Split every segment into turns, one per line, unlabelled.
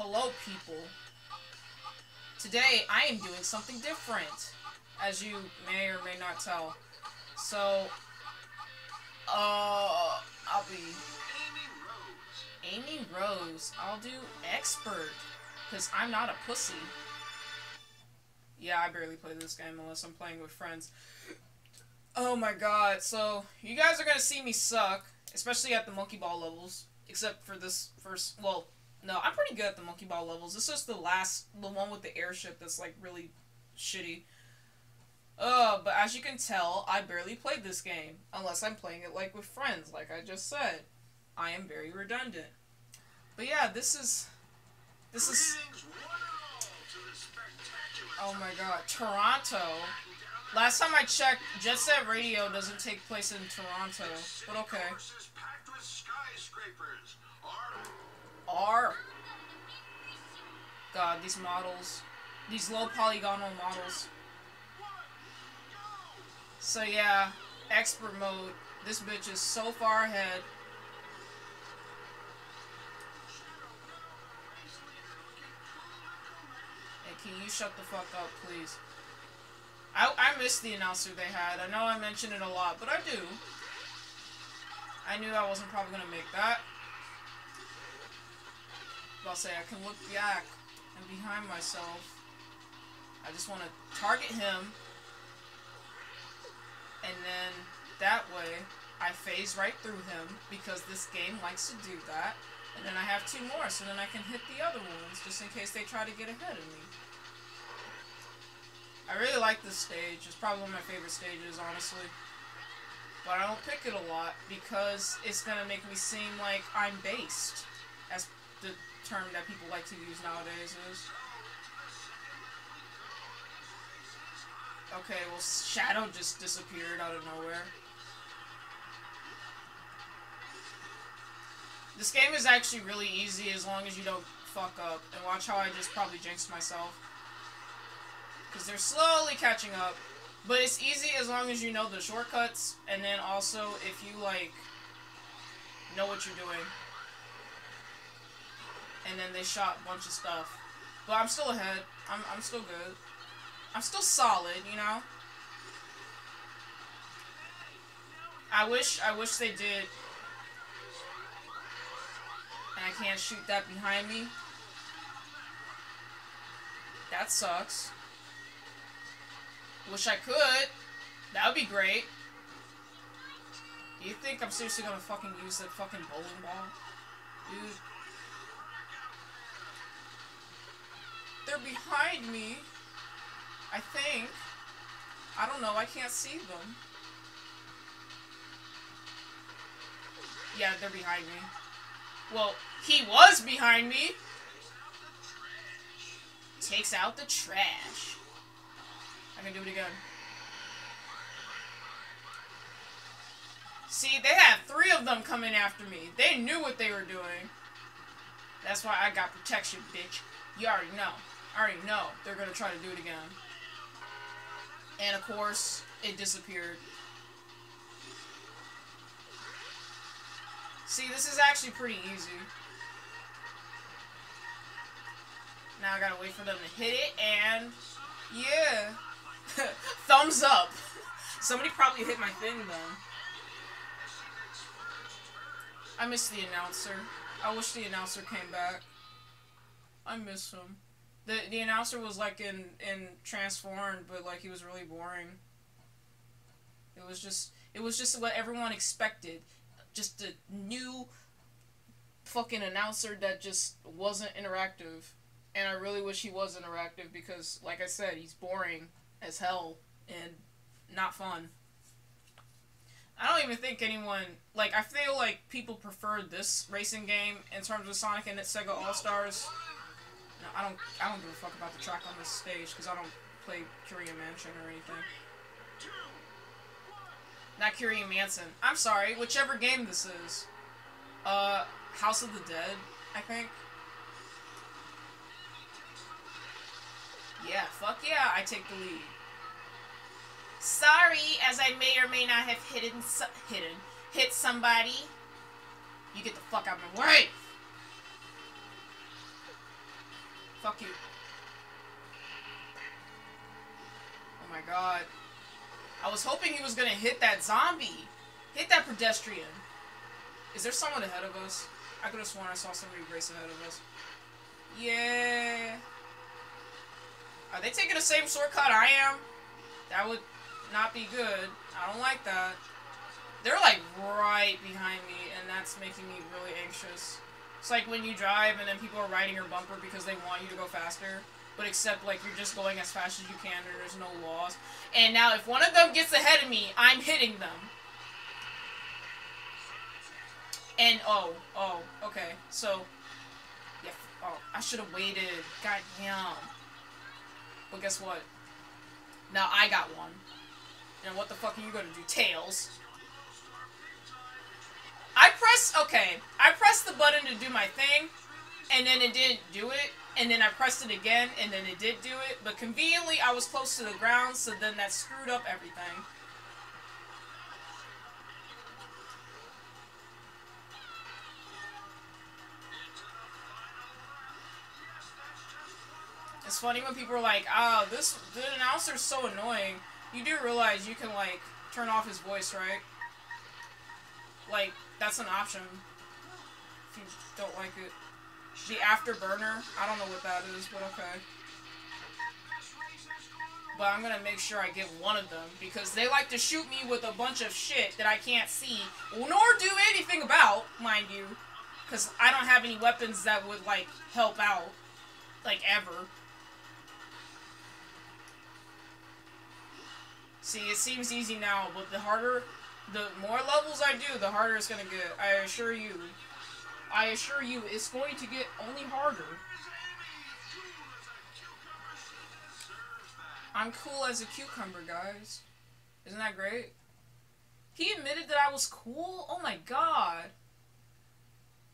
Hello, people. Today, I am doing something different, as you may or may not tell. So, uh, I'll be Amy Rose. I'll do expert, because I'm not a pussy. Yeah, I barely play this game unless I'm playing with friends. Oh my god, so you guys are gonna see me suck, especially at the monkey ball levels, except for this first, well, no, I'm pretty good at the monkey ball levels. This is the last, the one with the airship that's like really shitty. Uh, but as you can tell, I barely played this game, unless I'm playing it like with friends, like I just said. I am very redundant. But yeah, this is, this is, oh my god, Toronto. Last time I checked, Jet Set Radio doesn't take place in Toronto, but okay. R. God, these models. These low polygonal models. So yeah, expert mode. This bitch is so far ahead. Hey, can you shut the fuck up, please? I miss the announcer they had. I know I mention it a lot, but I do. I knew I wasn't probably going to make that. But I'll say I can look back and behind myself. I just want to target him. And then that way I phase right through him because this game likes to do that. And then I have two more so then I can hit the other ones just in case they try to get ahead of me. I really like this stage. It's probably one of my favorite stages, honestly. But I don't pick it a lot because it's going to make me seem like I'm based. As the term that people like to use nowadays is. Okay, well, Shadow just disappeared out of nowhere. This game is actually really easy as long as you don't fuck up. And watch how I just probably jinxed myself. Because they're slowly catching up. But it's easy as long as you know the shortcuts. And then also if you, like, know what you're doing. And then they shot a bunch of stuff. But I'm still ahead. I'm, I'm still good. I'm still solid, you know? I wish, I wish they did. And I can't shoot that behind me. That sucks. Wish I could. That would be great. Do you think I'm seriously gonna fucking use that fucking bowling ball? Dude. They're behind me. I think. I don't know, I can't see them. Yeah, they're behind me. Well, he was behind me! Takes out the trash. I can do it again. See, they had three of them coming after me. They knew what they were doing. That's why I got protection, bitch. You already know. I already know they're gonna try to do it again. And of course, it disappeared. See, this is actually pretty easy. Now I gotta wait for them to hit it, and yeah. Thumbs up. Somebody probably hit my thing though. I miss the announcer. I wish the announcer came back. I miss him. The the announcer was like in in Transformed, but like he was really boring. It was just it was just what everyone expected. Just a new fucking announcer that just wasn't interactive. And I really wish he was interactive because like I said, he's boring as hell and not fun. I don't even think anyone like I feel like people prefer this racing game in terms of Sonic and its Sega All Stars. No, I don't I don't give a fuck about the track on this stage because I don't play Curien Mansion or anything. Not Curien Mansion. I'm sorry, whichever game this is. Uh, House of the Dead, I think. Yeah, fuck yeah, I take the lead. Sorry, as I may or may not have hidden, hidden, hit somebody. You get the fuck out of my way. Fuck you. Oh my god. I was hoping he was gonna hit that zombie. Hit that pedestrian. Is there someone ahead of us? I could have sworn I saw somebody race ahead of us. Yeah. Are they taking the same shortcut I am? That would not be good. I don't like that. They're like right behind me, and that's making me really anxious. It's like when you drive and then people are riding your bumper because they want you to go faster. But except like you're just going as fast as you can and there's no laws. And now if one of them gets ahead of me, I'm hitting them. And oh, oh, okay. So yeah, oh, I should have waited. God damn. But guess what? Now I got one. And what the fuck are you gonna do? Tails. I pressed, okay, I pressed the button to do my thing, and then it didn't do it, and then I pressed it again, and then it did do it, but conveniently I was close to the ground, so then that screwed up everything. It's funny when people are like, oh, this, the announcer's so annoying. You do realize you can, like, turn off his voice, right? Like, that's an option. If you don't like it. The afterburner, I don't know what that is, but okay. But I'm gonna make sure I get one of them, because they like to shoot me with a bunch of shit that I can't see, nor do anything about, mind you. Because I don't have any weapons that would, like, help out. Like, ever. See, it seems easy now, but the harder the more levels I do, the harder it's gonna get. I assure you. I assure you, it's going to get only harder. I'm cool as a cucumber, guys. Isn't that great? He admitted that I was cool? Oh my god.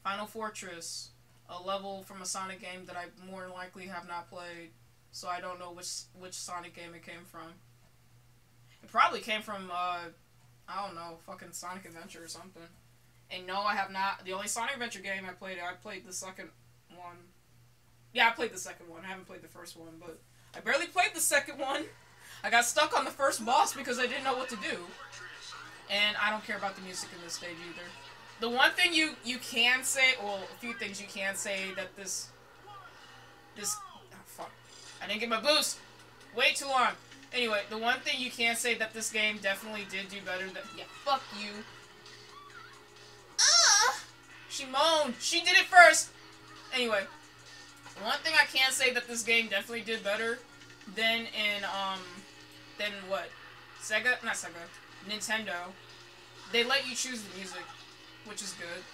Final Fortress. A level from a Sonic game that I more than likely have not played. So I don't know which which Sonic game it came from. It probably came from, uh, I don't know, fucking Sonic Adventure or something. And no, I have not. The only Sonic Adventure game I played, I played the second one. Yeah, I played the second one. I haven't played the first one, but I barely played the second one. I got stuck on the first boss because I didn't know what to do. And I don't care about the music in this stage either. The one thing you you can say, well, a few things you can say that this this oh, fuck, I didn't get my boost. Way too long. Anyway, the one thing you can say that this game definitely did do better than... Yeah, fuck you. Uh, she moaned. She did it first. Anyway, the one thing I can say that this game definitely did better than in, um, than what? Sega? Not Sega. Nintendo. They let you choose the music, which is good.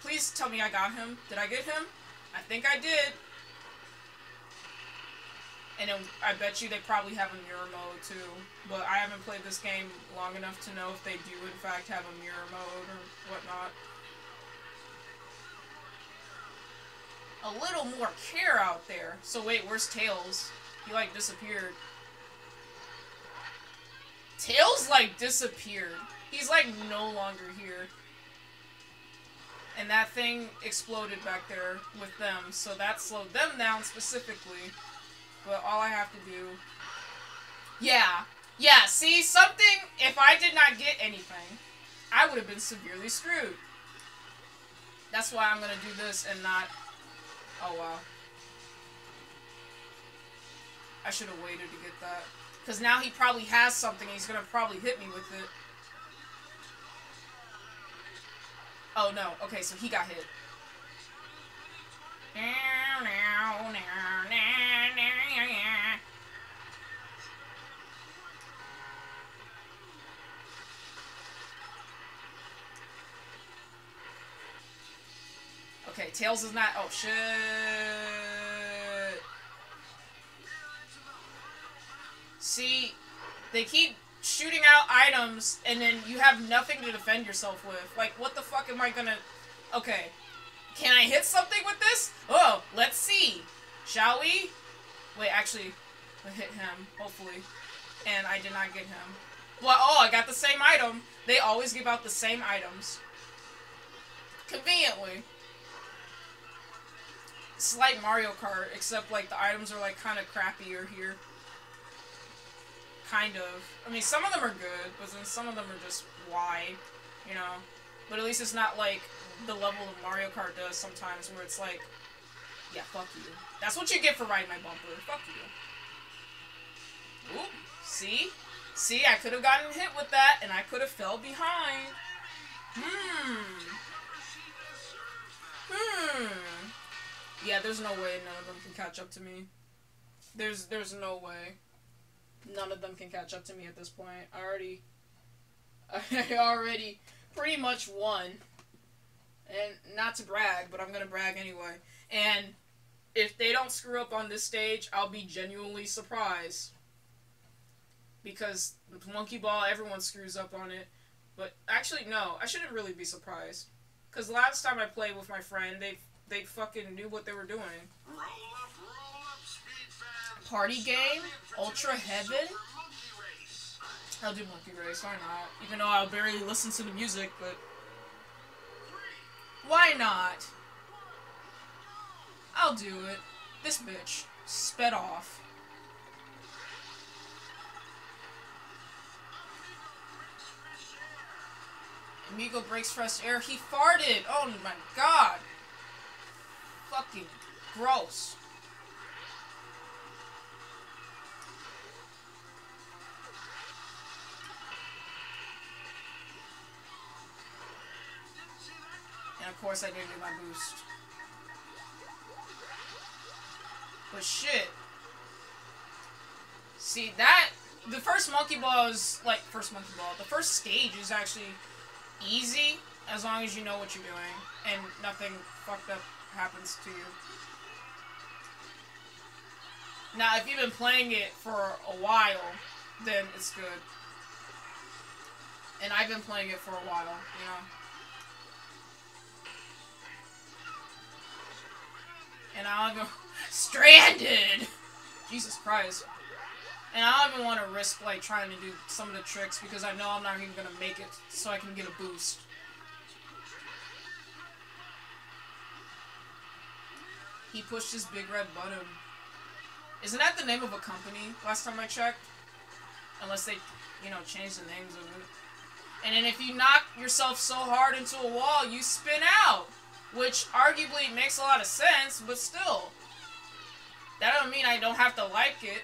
Please tell me I got him. Did I get him? I think I did. And I bet you they probably have a mirror mode too. But I haven't played this game long enough to know if they do in fact have a mirror mode or whatnot. A little more care out there. So wait, where's Tails? He like disappeared. Tails like disappeared. He's like no longer here. And that thing exploded back there with them, so that slowed them down specifically. But all I have to do... Yeah. Yeah, see, something... If I did not get anything, I would have been severely screwed. That's why I'm gonna do this and not... Oh, wow. I should have waited to get that. Because now he probably has something he's gonna probably hit me with it. Oh, no. Okay, so he got hit. Okay, Tails is not. Oh shit! See, they keep shooting out items, and then you have nothing to defend yourself with. Like, what the fuck am I gonna? Okay, can I hit something with this? Oh, let's see. Shall we? Wait, actually, I hit him, hopefully. And I did not get him. Well, oh, I got the same item. They always give out the same items. Conveniently. Like Mario Kart, except like the items are like kind of crappier here. Kind of. I mean, some of them are good, but then some of them are just why, you know. But at least it's not like the level of Mario Kart does sometimes, where it's like, yeah, fuck you. That's what you get for riding my bumper. Fuck you. Ooh, see? See, I could have gotten hit with that, and I could have fell behind. Hmm. Hmm. Yeah, there's no way none of them can catch up to me. There's there's no way. None of them can catch up to me at this point. I already I already pretty much won. And not to brag, but I'm gonna brag anyway. And if they don't screw up on this stage, I'll be genuinely surprised. Because Monkey Ball, everyone screws up on it. But actually, no, I shouldn't really be surprised. Because last time I played with my friend, they they fucking knew what they were doing. Roll up, roll up, Party game, Ultra Heaven. I'll do Monkey Race. Why not? Even though I'll barely listen to the music, but why not? I'll do it. This bitch sped off. Amigo breaks fresh air. He farted. Oh my god. Fucking gross. And of course I didn't do my boost. But shit. See, that... The first Monkey Ball is... Like, first Monkey Ball. The first stage is actually easy as long as you know what you're doing and nothing fucked up happens to you. Now, if you've been playing it for a while, then it's good. And I've been playing it for a while, you know. And I'll go stranded. Jesus Christ. And I don't even want to risk, like, trying to do some of the tricks because I know I'm not even going to make it so I can get a boost. He pushed his big red button. Isn't that the name of a company, last time I checked? Unless they, you know, change the names of it. And then if you knock yourself so hard into a wall, you spin out. Which arguably makes a lot of sense, but still. That don't mean I don't have to like it.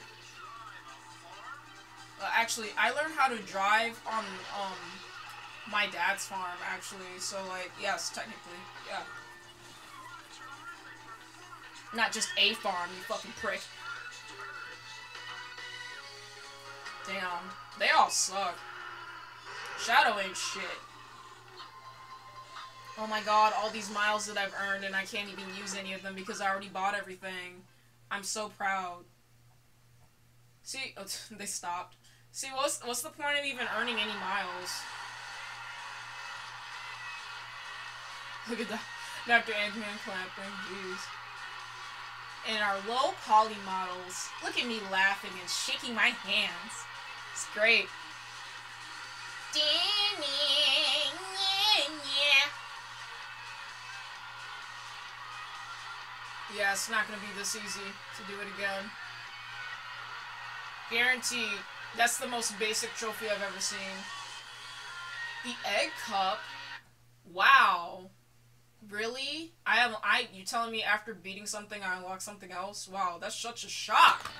Uh, actually, I learned how to drive on um my dad's farm, actually. So, like, yes, technically, yeah. Not just a farm, you fucking prick. Damn. They all suck. Shadow ain't shit. Oh my god, all these miles that I've earned and I can't even use any of them because I already bought everything. I'm so proud. See, oh, they stopped. See, what's what's the point of even earning any miles? Look at that. Dr. Eggman clapping, jeez. And our low poly models. Look at me laughing and shaking my hands. It's great. Yeah, it's not gonna be this easy to do it again. Guaranteed. That's the most basic trophy I've ever seen. The egg cup? Wow. Really? I am I you telling me after beating something I unlock something else? Wow, that's such a shock.